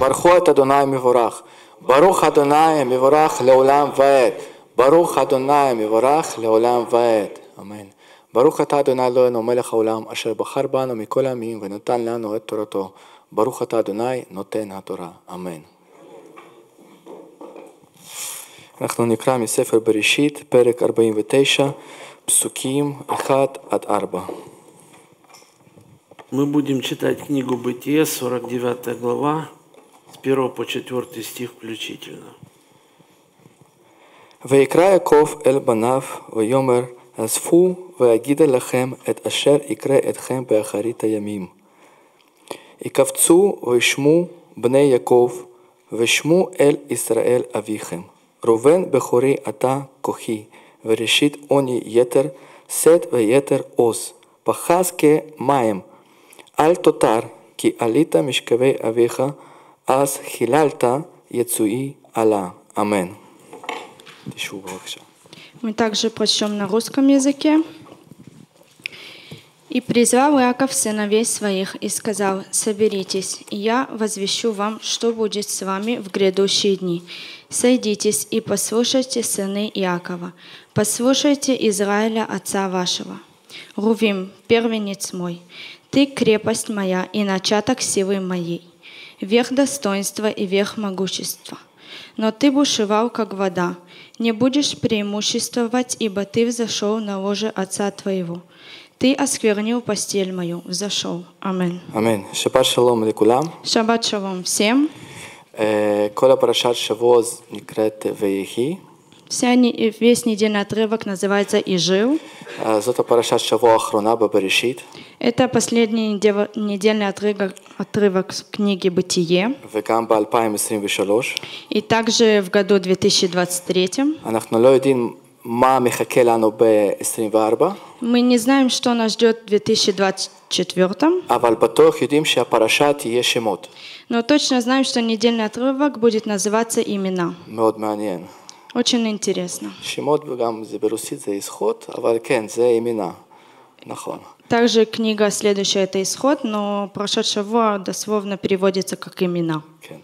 ברכו את אדוני מבורך. ברוך אדוני מבורך לעולם ועד. ברוך אדוני מבורך לעולם ועד. אמן. ברוך אתה אדוני אלוהינו מלך העולם אשר בחר בנו מכל העמים ונתן לנו את תורתו. ברוך אתה אדוני נותן התורה. אמן. אנחנו נקרא מספר בראשית, פרק 49, פסוקים 1 עד 4. Мы будем читать книгу Бытие, 49 глава, с 1 по 4 стих включительно. ויקרא יעקב אל בניו ויאמר אספו ואגידה לכם את אשר יקרא אתכם באחרית הימים. יקבצו וישמו בני יעקב ושמו אל ישראל אביכם. ראובן בכורי אתה כוחי וראשית עוני יתר שאת ויתר עוז פחז כמים אל תותר כי עלית משכבי אביך אז חיללת יצואי עלה. אמן. תשבו בבקשה. Мы также прочтем на русском языке. «И призвал Иаков сыновей своих и сказал, «Соберитесь, и я возвещу вам, что будет с вами в грядущие дни. Сойдитесь и послушайте сыны Иакова, послушайте Израиля отца вашего. Рувим, первенец мой, ты крепость моя и начаток силы моей, верх достоинства и верх могущества. Но ты бушевал, как вода. Не будешь преимуществовать, ибо ты взошел на ложе Отца Твоего. Ты осквернил постель мою, взошел. Амин. Амин. Шаббат шалом лекулам. Шаббат шалом всем. Э, кола парашат шавоз некрат вейхи. Вся, весь недельный отрывок называется «И жил». Это последний недельный отрывок, отрывок книги «Бытие». И также в году 2023. Мы не знаем, что нас ждет в 2024. Но точно знаем, что недельный отрывок будет называться «Имена». מאוד מעניין. Очень интересно. שמות גם זה ברוסית זה זכות, אבל כן, זה ימינה. נכון. Также книга следующая – это «Исход», но прошед Шавуа дословно переводится как «Имена». כן.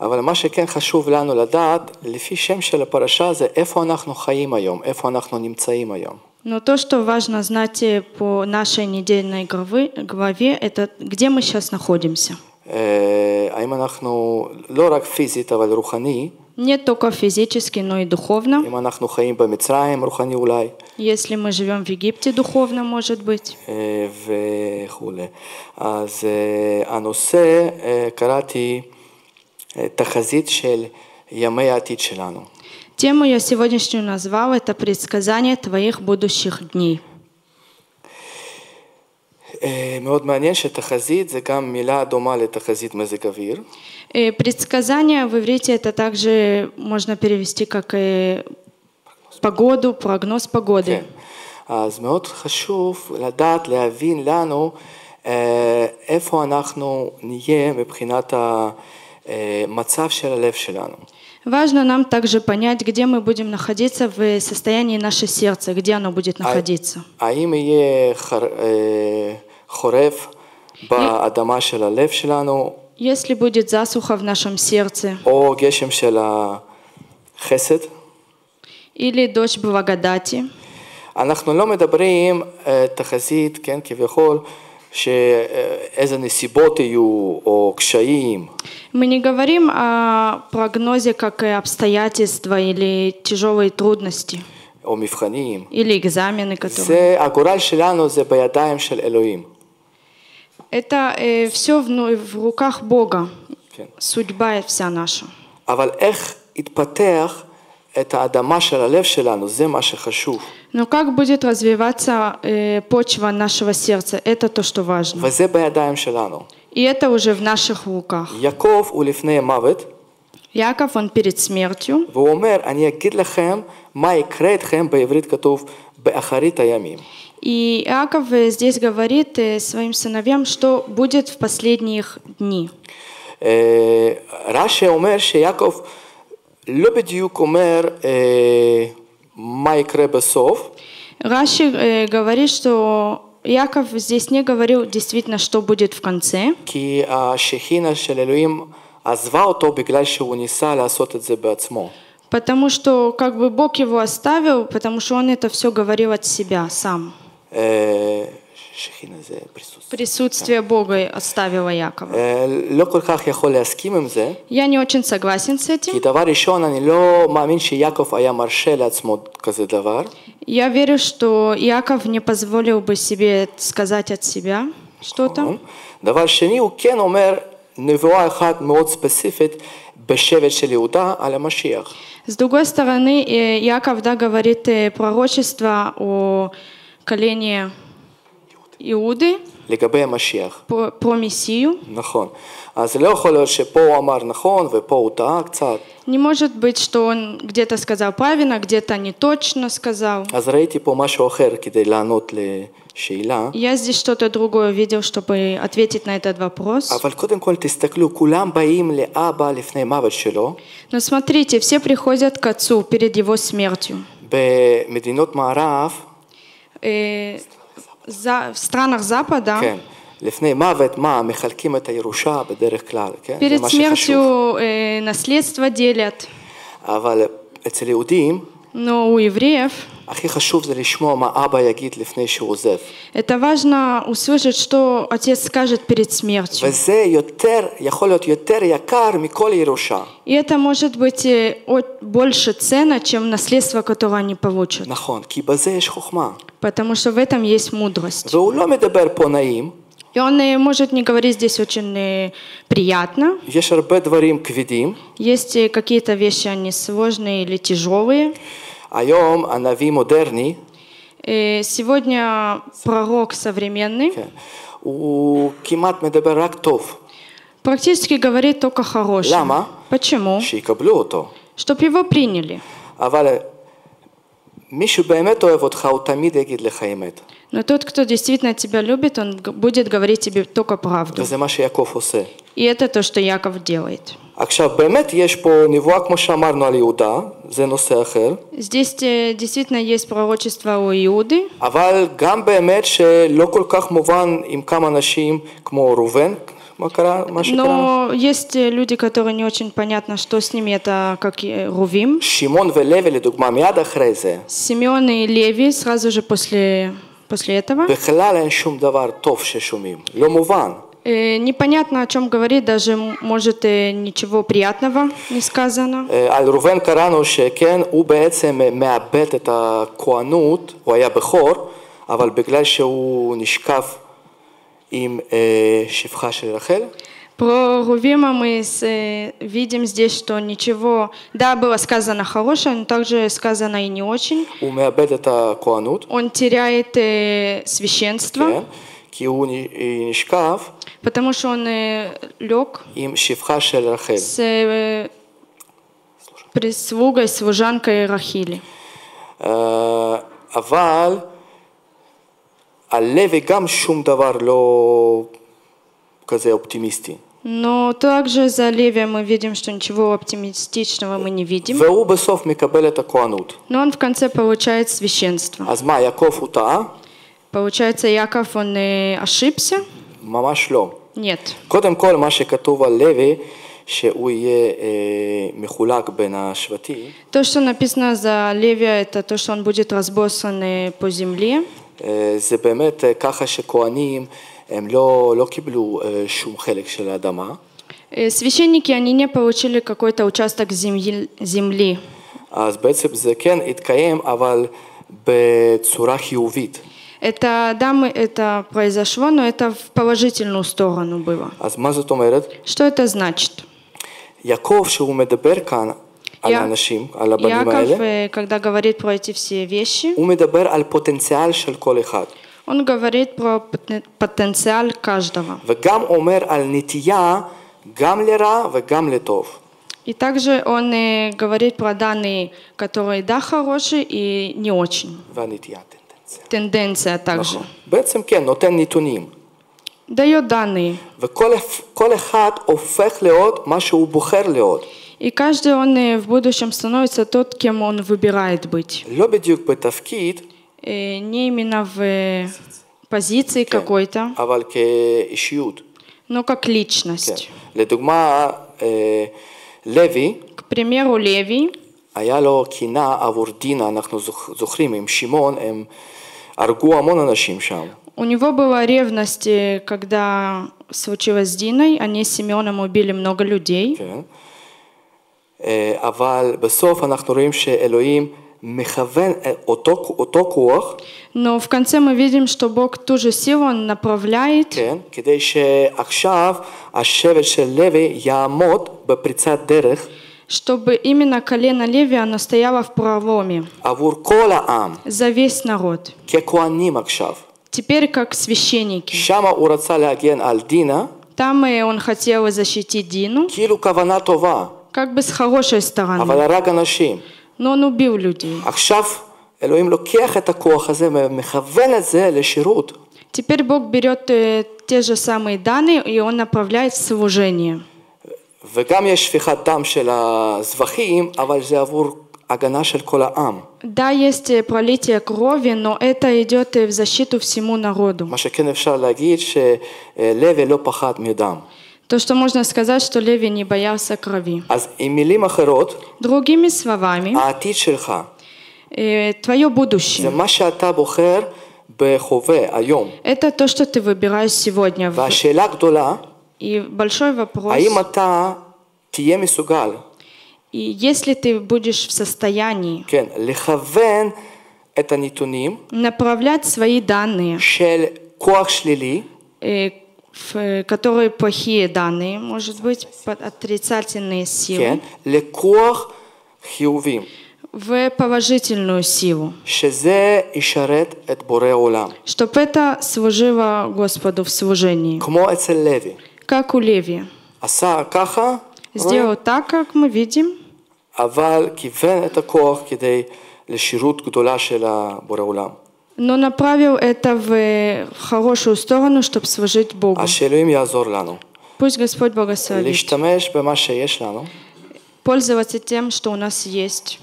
אבל מה שכן חשוב לנו לדעת, לפי שם של הפרשה זה איפה אנחנו חיים היום, איפה אנחנו נמצאים היום. Но то, что важно знать э, по нашей недельной главы- главе, это где мы сейчас находимся. אה, האם אנחנו, לא רק פיזית, אבל רוחני, Не только физически, но и духовно. אם אנחנו חיים במצרים, רוחני אולי, Если мы живем в Египте, духовно, может быть. אה, וכולי. אז אה, הנושא, אה, קראתי אה, תחזית של ימי העתיד שלנו. Тему я сегодняшнюю назвал «Это предсказание твоих будущих дней». אה, מאוד מעניין שתחזית זה גם מילה דומה לתחזית מזג אוויר. Э, Предсказание в иврите это также можно перевести как э, погоду, прогноз погоды. כן. אז מאוד חשוב לדעת, להבין לנו אה, איפה אנחנו נהיה מבחינת המצב של הלב שלנו. Важно нам также понять, где мы будем находиться в состоянии наше сердце, где оно будет находиться. האם יהיה חר, אה, חורף באדמה של הלב שלנו, Если будет засуха в нашем сердце או גשם של החסד? или дождь благодати, אנחנו לא מדברים אה, תחזית, כן, כביכול, שאיזה נסיבות יהיו, או קשיים. мы не говорим о прогнозе как и обстоятельства или тяжелые трудности, או מבחנים. или экзамены, которые... זה, הגורל שלנו זה בידיים של אלוהים. Это все в, ну, в руках Бога, כן. судьба вся наша. אבל איך יתפתח את האדמה של הלב שלנו, זה מה שחשוב. Но как будет развиваться э, почва нашего сердца, это то, что важно. וזה בידיים שלנו. И это уже в наших руках. יעקב הוא לפני מוות, Яков, он перед смертью, והוא אומר, אני אגיד לכם מה יקרה איתכם, בעברית כתוב, באחרית הימים. и Иаков э, здесь говорит э, своим сыновьям, что будет в последних дни. אה, רש"י אומר שיעקב לא בדיוק אומר אה, מה יקרה בסוף, Раши э, говорит, что Яков здесь не говорил действительно, что будет в конце, כי השכינה של אלוהים עזבה אותו בגלל שהוא ניסה לעשות את זה בעצמו. Потому что как бы Бог его оставил, потому что он это все говорил от себя сам. אה, שכינה זה פריסוס. Присутствие Бога оставило Якова. אה, לא כל כך יכול להסכים עם זה, Я не очень согласен с כי этим. דבר ראשון, אני לא מאמין שיעקב היה מרשה לעצמו כזה דבר, Я верю, что Яков не позволил бы себе сказать от себя что-то. נכון? דבר שני, הוא כן אומר נבואה אחת מאוד ספציפית בשבט של יהודה על המשיח. С другой стороны, э, Яков да, говорит э, пророчество о колене Иуды, לגבי המשיח. про, про Мессию. נכון. אז לא יכול להיות שפה הוא אמר נכון ופה הוא טעה קצת. Не может быть, что он где-то сказал правильно, где-то не точно сказал. אז ראיתי פה משהו אחר כדי לענות לשאלה. Я здесь что-то другое видел, чтобы ответить на этот вопрос. אבל קודם כל תסתכלו, כולם באים לאבא לפני מוות שלו. Но смотрите, все приходят к отцу перед его смертью. במדינות מערב, Э, за- в странах Запада כן, לפני מוות, מה, מחלקים את הירושה בדרך כלל, כן? זה перед מה שחשוב. смертью э, наследство делят. אבל אצל יהודים, Но у евреев הכי חשוב זה לשמוע מה אבא יגיד לפני שהוא עוזב. это важно услышать, что отец скажет перед смертью. וזה יותר, יכול להיות יותר יקר מכל ירושה. И это может быть э, о- больше ценно, чем наследство, которое они получат. נכון, כי בזה יש חוכמה. Потому что в этом есть мудрость. והוא לא מדבר פה נעים, И он э, может не говорить здесь очень э, приятно. יש הרבה דברים כבדים. Есть э, какие-то вещи, они сложные или тяжелые. היום הנביא מודרני, Э, Сегодня пророк современный כן, הוא כמעט מדבר רק טוב, практически говорит только хорошее. למה? Почему? שיקבלו אותו. Чтоб его приняли. אבל Но тот, кто действительно тебя любит, он г- будет говорить тебе только правду. וזה מה שיעקב עושה. И это то, что Яков делает. עכשיו, באמת יש פה נבואה, כמו שאמרנו, על יהודה, זה נושא אחר, Здесь э, действительно есть пророчество у Иуды, אבל גם באמת שלא כל כך מובן עם כמה אנשים, כמו ראובן, מה קרה, מה שקרה? но есть э, люди, которые не очень понятно, что с ними, это как э, Рувим. שמעון ולוי, לדוגמה, מיד אחרי זה, Симеон и Леви сразу же после, после этого. בכלל אין שום דבר טוב ששומעים, לא מובן. Э, Непонятно, о чем говорит, даже м- может э, ничего приятного не сказано. אה, על ראובן קראנו שכן, הוא בעצם מאבד את הכהנות, הוא היה בכור, אבל בגלל שהוא נשקף עם אה, שפחה של רחל, Про Рувима мы с- э, видим здесь, что ничего, да, было сказано хорошее, но также сказано и не очень. הוא מאבד את הכהנות, Он теряет э, священство, כן, כי הוא נ- נשקף потому что он э, лег עם שפחה של רחל. с э, прислугой, служанкой Рахили. אה, אבל על לוי גם שום דבר לא כזה אופטימיסטי. Но также за Левия мы видим, что ничего оптимистичного мы не видим. והוא בסוף מקבל את הכהנות. Но он в конце получает священство. אז מה, יעקב הוא טעה? Получается, Яков, он э, ошибся? ממש לא. Нет. קודם כל, מה שכתוב על לוי, שהוא יהיה אה, מחולק בין השבטים, То, что написано за Левия, это то, что он будет разбросан э, по земле. אה, זה באמת אה, ככה שכהנים הם לא, לא קיבלו אה, שום חלק של האדמה, Э, Священники, они не получили какой-то участок земли, земли. אז בעצם זה כן התקיים, אבל בצורה חיובית. Это, да, мы, это произошло, но это в положительную сторону было. אז מה זאת אומרת? Что это значит? יעקב, שהוא מדבר כאן על יא- האנשים, על הבנים Яков, האלה, э, когда говорит про эти все вещи, הוא מדבר על פוטנציאל של כל אחד, он говорит про потен- потенциал каждого. וגם אומר על נטייה גם לרע וגם לטוב. И также он э, говорит про данные, которые да, хорошие и не очень. והנטייה טנדנציה. Тенденция также. נכון. בעצם כן, נותן נתונים. Дает данные. וכל כל אחד הופך להיות מה שהוא בוחר להיות. И каждый он э, в будущем становится тот, кем он выбирает быть. לא בדיוק בתפקיד, Э, Не именно в э, позиции כן, какой-то, אבל כאישיות. но как כן. личность. לדוגמה, אה, לוי, К примеру, Левий, היה לו קינה עבור דינה, אנחנו זוכ- זוכרים, עם שמעון, הם הרגו המון אנשים שם. у него была ревность, э, когда случилось с Диной, они с Симеоном убили много людей. כן? אה, אבל בסוף אנחנו רואים שאלוהים מכוון אה, אותו, אותו כוח, Но в конце мы видим, что Бог ту же силу Он направляет, כן? כדי שעכשיו השבט של לוי יעמוד בפריצת דרך чтобы именно колено Левия, оно стояло в проломе עבור כל העם, за весь народ. ככהנים עכשיו. Теперь как священники. שם הוא רצה להגן על דינה, Там и он хотел защитить Дину, כאילו כוונה טובה, как бы с хорошей стороны. אבל הרג אנשים. Но он убил людей. עכשיו אלוהים לוקח את הכוח הזה ומכוון את זה לשירות. Теперь Бог берет э, те же самые данные, и Он направляет в служение. וגם יש שפיכת דם של הזבחים, אבל זה עבור הגנה של כל העם. Да, есть э, пролитие крови, но это идет э, в защиту всему народу. מה שכן אפשר להגיד שלוי לא פחד מדם. То, что можно сказать, что Леви не боялся крови. Другими словами, э, твое будущее. Это то, что ты выбираешь сегодня. И большой вопрос. И если ты будешь в состоянии направлять свои данные של כוח שלילי, э, в- э, которые плохие данные, может быть, под- отрицательные כן, силы, לכוח חיובי, в положительную силу, שזה ישרת את בורא עולם. чтобы это служило Господу в служении. כמו אצל לוי. Как у Леви. עשה ככה, Сделал так, как мы видим, אבל כיוון את הכוח כדי לשירות גדולה של הבורא עולם. но направил это в э, в хорошую сторону, чтобы служить Богу. אז שאלוהים יעזור לנו. Пусть Господь благословит. להשתמש במה שיש לנו, Пользоваться тем, что у нас есть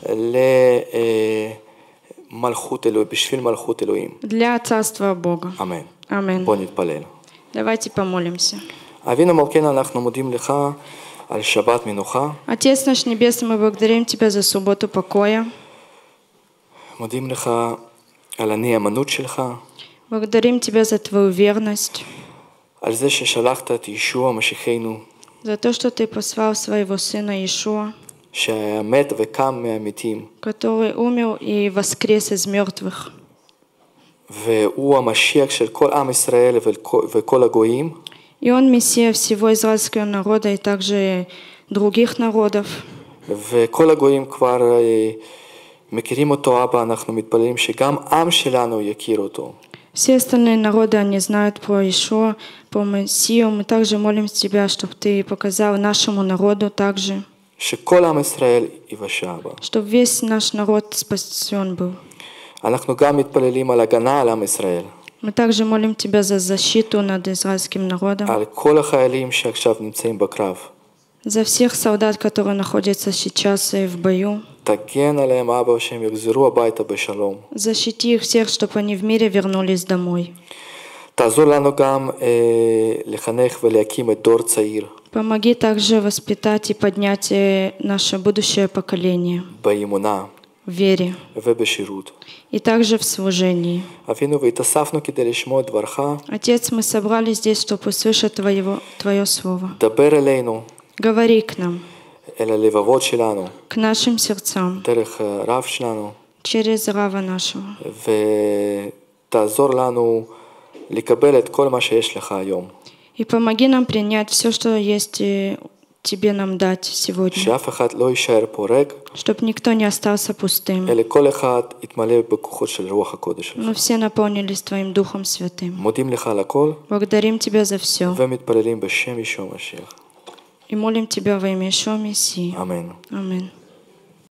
למלכות אלוהים, בשביל מלכות אלוהים. для Царства Бога. אמן. Аминь. בוא נתפלל. Давайте помолимся. אבינו מלכנו, אנחנו מודים לך על שבת מנוחה, Отец наш Небесный, мы благодарим Тебя за субботу покоя. מודים לך על הנאמנות שלך, Благодарим Тебя за Твою верность, על זה ששלחת את ישוע משיחנו, за то, что Ты послал Своего Сына Иешуа, שהיה מת וקם מהמתים, который умер и воскрес из мертвых. והוא המשיח של כל עם ישראל וכל- וכל הגויים, И Он Мессия всего израильского народа и также других народов. וכל הגויים כבר אה, מכירים אותו, אבא, אנחנו מתפללים שגם עם שלנו יכיר אותו. Все остальные народы, они знают про Ишуа, про Мессию. Мы также молимся Тебя, чтобы Ты показал нашему народу также, שכל עם ישראל ייוושע בה. чтобы весь наш народ спасен был. אנחנו גם מתפללים על הגנה על עם ישראל, Мы также молим Тебя за защиту над израильским народом, за всех солдат, которые находятся сейчас и в бою. Защити их всех, чтобы они в мире вернулись домой. Помоги также воспитать и поднять э, наше будущее поколение в вере и также в служении. Отец, мы собрались здесь, чтобы услышать Твое, Твое Слово דבר אלינו, Говори к нам, אל הלבבות שלנו, к нашим сердцам, דרך הרב שלנו, через Рава нашего. ותעזור לנו לקבל את כל מה שיש לך היום. И помоги нам принять все, что есть э, Тебе нам дать сегодня, שאף אחד לא יישאר פה ריק, чтобы никто не остался пустым, אלא כל אחד יתמלא בכוחות של רוח הקודש שלך. но все наполнились Твоим Духом Святым. מודים לך על הכל, Благодарим Тебя за все ומתפללים בשם ישוע המשיח. И молим Тебя во имя Ишуа Мессии. Аминь. Аминь.